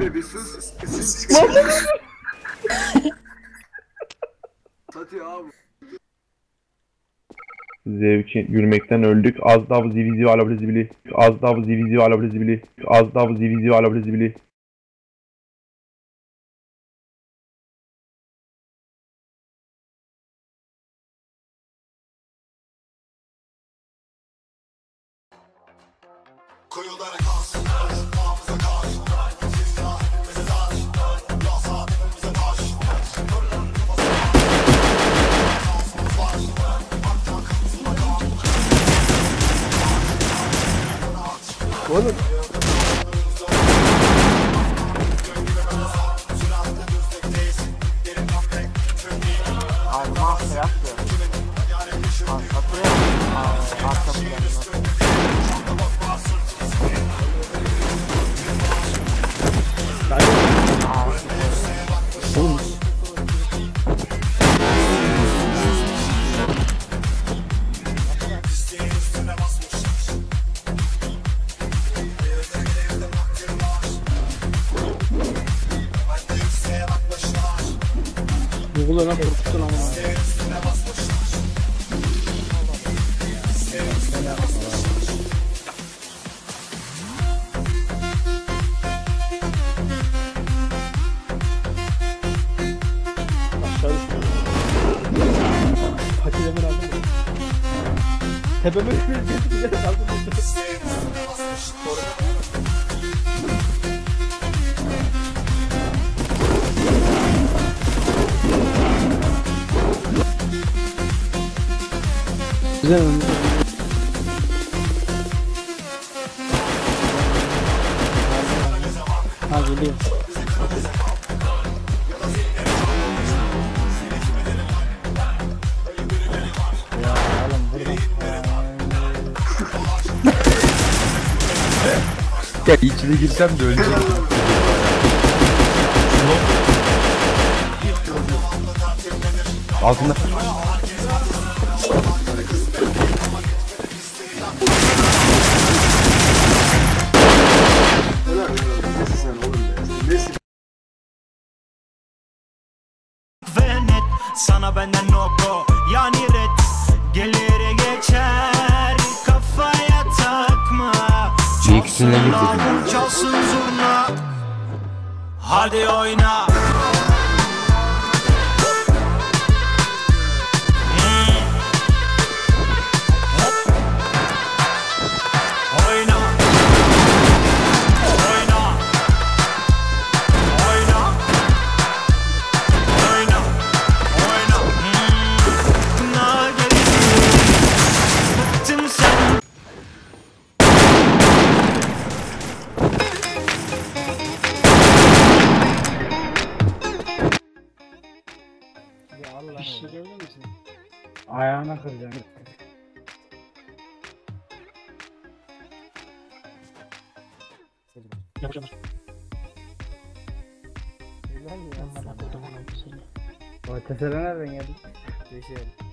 Bir sus. Sus. Satıyor abi. Zevki yürümekten öldük. Az daha bu zivizi ala zibili. Az daha bu zivizi ala zibili. Az daha bu zivizi ala zibili. Kuyulara kalsın Hafıza Wasn't Oluyor lan korkuttun ama. Aşağı düştü. Haki demir aldım mı? Tepeme bir güzel aldım. Güzel mi? Ha geliyor. Ya içine girsem de ölecek. Altında. Sana benden no go. Yani red Gelir geçer. Kafaya takma. Çalsın davul çalsın zurna Hadi oyna Ayağına kıracağım. Yapacağım. O tesere nereden geldi? Değişelim.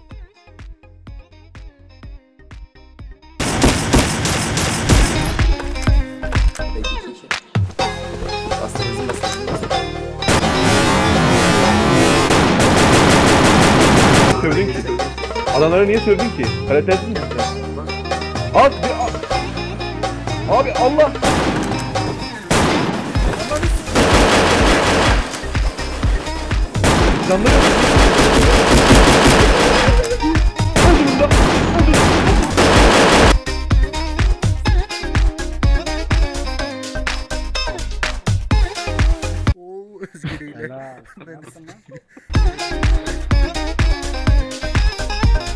Adamları niye sövdün ki? Kalitesiz misin sen? Az bir az. Abi Allah. Canları. Helal. Yaptın lan?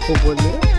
को बोलिए।